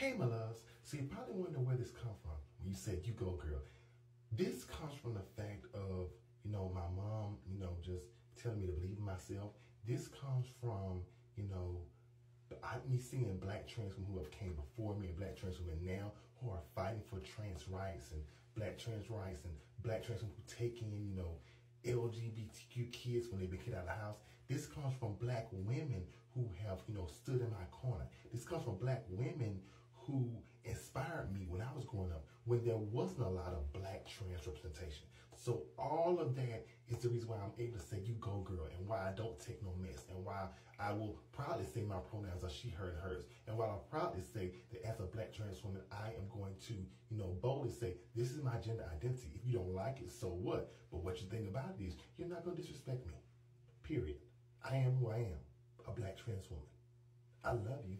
Hey, my loves. So you probably wonder where this comes from when you said you go, girl. This comes from the fact of, you know, my mom, you know, just telling me to believe in myself. This comes from, you know, I, me seeing black trans women who have came before me and black trans women now who are fighting for trans rights and black trans rights and black trans women who take in, you know, LGBTQ kids when they've been kicked out of the house. This comes from black women who have, you know, stood in my corner. This comes from black women who inspired me when I was growing up, when there wasn't a lot of black trans representation. So all of that is the reason why I'm able to say you go girl and why I don't take no mess and why I will proudly say my pronouns are she, her, and hers. And why I'll proudly say that as a black trans woman, I am going to, you know, boldly say, this is my gender identity. If you don't like it, so what? But what you think about it is you're not going to disrespect me. Period. I am who I am, a black trans woman. I love you.